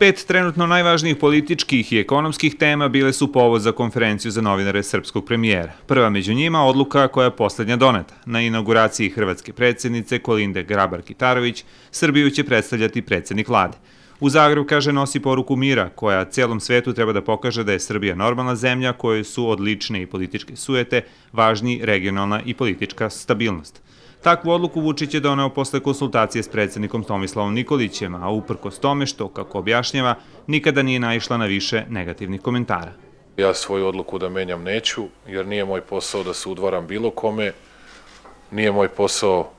Pet trenutno najvažnijih političkih i ekonomskih tema bile su povod za konferenciju za novinare srpskog premijera. Prva među njima odluka koja je poslednja doneta. Na inauguraciji hrvatske predsjednice Kolinde Grabar-Kitarović Srbiju će predstavljati predsjednik vlade. U Zagreb, kaže, nosi poruku mira, koja celom svetu treba da pokaže da je Srbija normalna zemlja kojoj su od lične i političke sujete važni regionalna i politička stabilnost. Takvu odluku Vučić je doneo posle konsultacije s predsednikom Tomislavom Nikolićem, a uprkos tome što, kako objašnjava, nikada nije naišla na više negativnih komentara. Ja svoju odluku da menjam neću, jer nije moj posao da se udvaram bilo kome, nije moj posao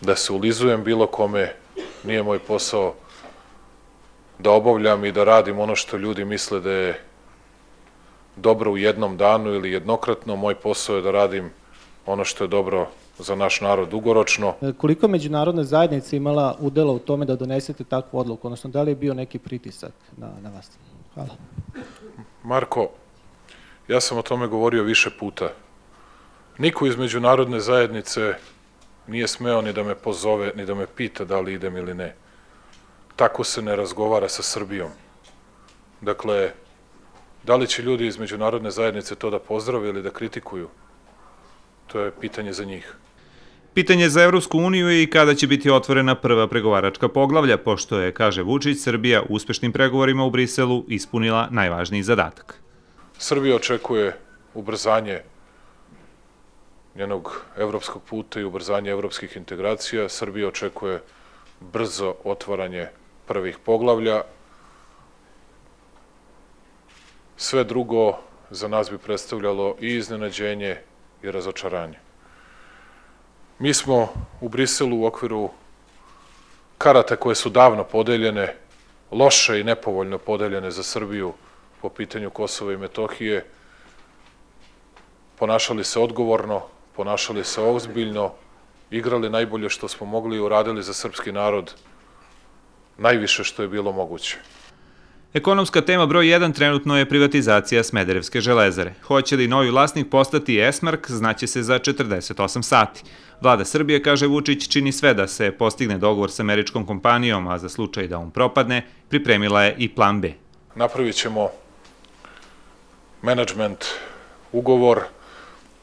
da se ulizujem bilo kome, nije moj posao da obavljam i da radim ono što ljudi misle da je dobro u jednom danu ili jednokratno, moj posao je da radim ono što je dobro za naš narod dugoročno. E, koliko međunarodna zajednica imala udela u tome da donesete takvu odluku, odnosno da li je bio neki pritisak na, na vas? Hvala. Marko, ja sam o tome govorio više puta. Niko iz međunarodne zajednice nije smeo ni da me pozove, ni da me pita da li idem ili ne. Tako se ne razgovara sa Srbijom. Dakle, da li će ljudi iz međunarodne zajednice to da pozdrave ili da kritikuju? To je pitanje za njih. Pitanje za Evropsku uniju je i kada će biti otvorena prva pregovaračka poglavlja, pošto je, kaže Vučić, Srbija uspešnim pregovorima u Briselu ispunila najvažniji zadatak. Srbija očekuje ubrzanje njenog evropskog puta i ubrzanje evropskih integracija. Srbija očekuje brzo otvaranje prvih poglavlja. Sve drugo za nas bi predstavljalo i iznenađenje i razočaranje. Mi smo u Briselu u okviru karata koje su davno podeljene, loše i nepovoljno podeljene za Srbiju po pitanju Kosova i Metohije, ponašali se odgovorno, ponašali se ozbiljno, igrali najbolje što smo mogli i uradili za srpski narod najviše što je bilo moguće. Ekonomska tema broj 1 trenutno je privatizacija Smederevske železare. Hoće li novi vlasnik postati Esmark, znaće se za 48 sati. Vlada Srbije, kaže Vučić, čini sve da se postigne dogovor sa američkom kompanijom, a za slučaj da on propadne, pripremila je i plan B. Napravit ćemo management ugovor,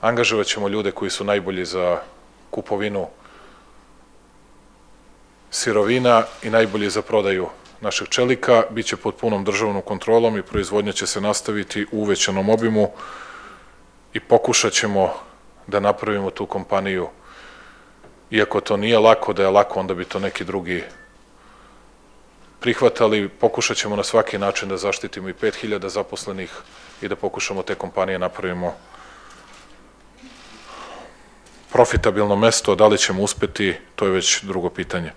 angažovat ćemo ljude koji su najbolji za kupovinu sirovina i najbolji za prodaju našeg čelika, bit će pod punom državnom kontrolom i proizvodnja će se nastaviti u uvećanom obimu i pokušat ćemo da napravimo tu kompaniju. Iako to nije lako, da je lako, onda bi to neki drugi prihvatali. Pokušat ćemo na svaki način da zaštitimo i 5000 zaposlenih i da pokušamo te kompanije napravimo profitabilno mesto, da li ćemo uspeti, to je već drugo pitanje.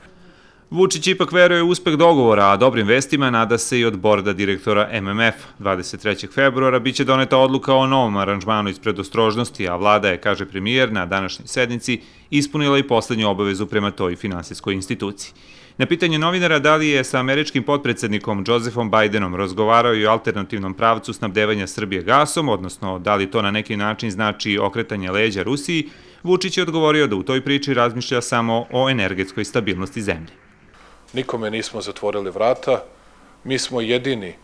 Vučić ipak veruje u uspeh dogovora, a dobrim vestima nada se i od borda direktora MMF. 23. februara biće doneta odluka o novom aranžmanu iz predostrožnosti, a vlada je, kaže premijer, na današnjoj sednici ispunila i poslednju obavezu prema toj finansijskoj instituciji. Na pitanje novinara da li je sa američkim potpredsednikom Josefom Bidenom razgovarao i o alternativnom pravcu snabdevanja Srbije gasom, odnosno da li to na neki način znači okretanje leđa Rusiji, Vučić je odgovorio da u toj priči razmišlja samo o energetskoj stabilnosti zemlje nikome nismo zatvorili vrata, mi smo jedini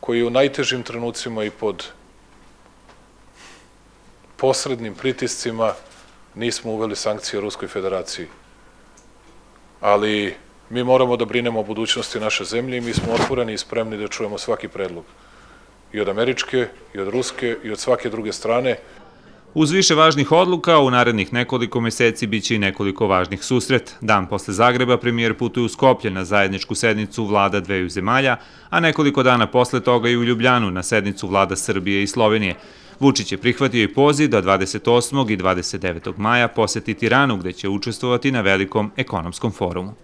koji u najtežim trenucima i pod posrednim pritiscima nismo uveli sankcije Ruskoj federaciji. Ali mi moramo da brinemo o budućnosti naše zemlje i mi smo otvoreni i spremni da čujemo svaki predlog. I od američke, i od ruske, i od svake druge strane. Uz više važnih odluka, u narednih nekoliko meseci biće i nekoliko važnih susret. Dan posle Zagreba premijer putuje u Skoplje na zajedničku sednicu vlada dveju zemalja, a nekoliko dana posle toga i u Ljubljanu na sednicu vlada Srbije i Slovenije. Vučić je prihvatio i poziv da 28. i 29. maja poseti Tiranu gde će učestvovati na velikom ekonomskom forumu.